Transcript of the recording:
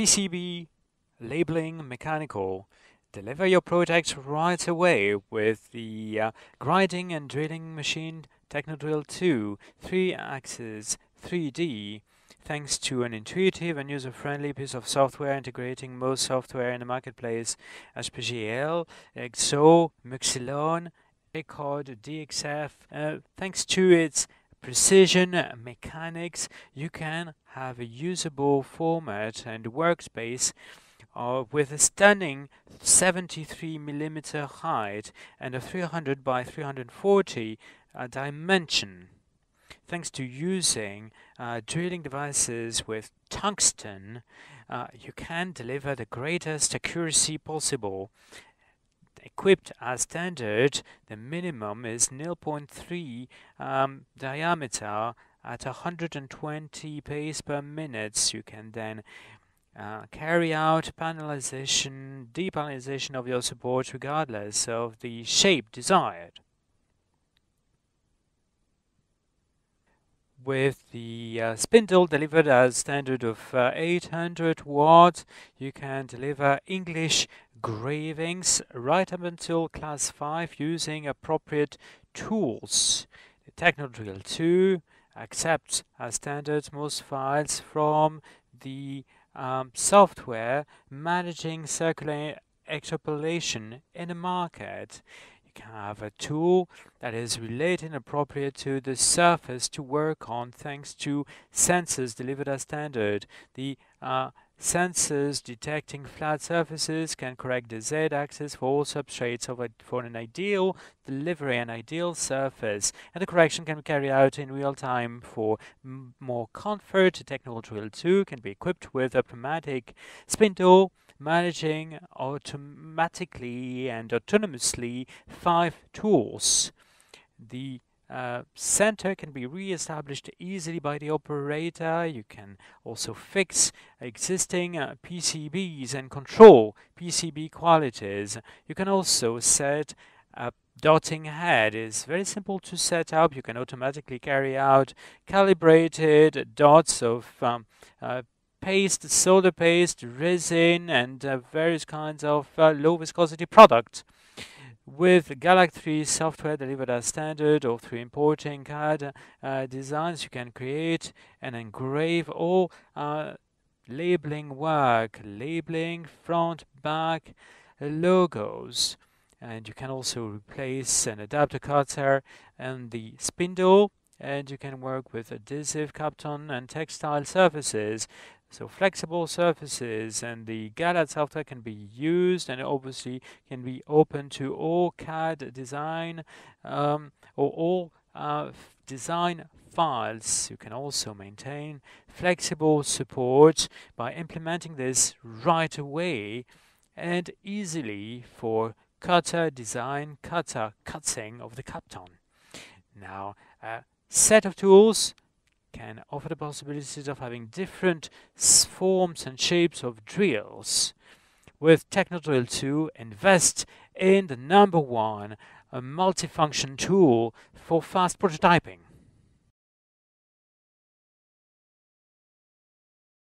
PCB, labeling, mechanical. Deliver your projects right away with the uh, grinding and drilling machine Technodrill 2 3-axis 3D thanks to an intuitive and user-friendly piece of software integrating most software in the marketplace HPGL, EXO, Muxilon, Record, DXF. Uh, thanks to its precision mechanics, you can have a usable format and workspace uh, with a stunning 73 millimeter height and a 300 by 340 uh, dimension. Thanks to using uh, drilling devices with tungsten, uh, you can deliver the greatest accuracy possible. Equipped as standard, the minimum is 0.3 um, diameter at 120 pace per minute. You can then uh, carry out panelization, depanelization of your support regardless of the shape desired. With the uh, spindle delivered as standard of uh, 800 watts you can deliver English gravings right up until class 5 using appropriate tools. The Technodrill 2 accepts as standard most files from the um, software managing circular extrapolation in the market you can have a tool that is related and appropriate to the surface to work on thanks to sensors delivered as standard. The uh, sensors detecting flat surfaces can correct the z-axis for all substrates a, for an ideal delivery and ideal surface and the correction can be carried out in real time for more comfort. The Technodrill 2 can be equipped with a pneumatic spindle managing automatically and autonomously five tools. The uh, center can be re-established easily by the operator. You can also fix existing uh, PCBs and control PCB qualities. You can also set a dotting head is very simple to set up. You can automatically carry out calibrated dots of um, uh, paste, solder paste, resin, and uh, various kinds of uh, low viscosity products. With Galaad 3 software delivered as standard or through importing CAD uh, designs, you can create and engrave all uh, labeling work, labeling front, back, logos. And you can also replace an adapter cutter and the spindle and you can work with adhesive, Kapton and textile surfaces so flexible surfaces and the Galaad software can be used and obviously can be open to all CAD design um, or all uh, design files. You can also maintain flexible support by implementing this right away and easily for cutter design, cutter cutting of the Kapton. Now, a set of tools can offer the possibilities of having different forms and shapes of drills. With Technodrill 2, invest in the number one a multifunction tool for fast prototyping.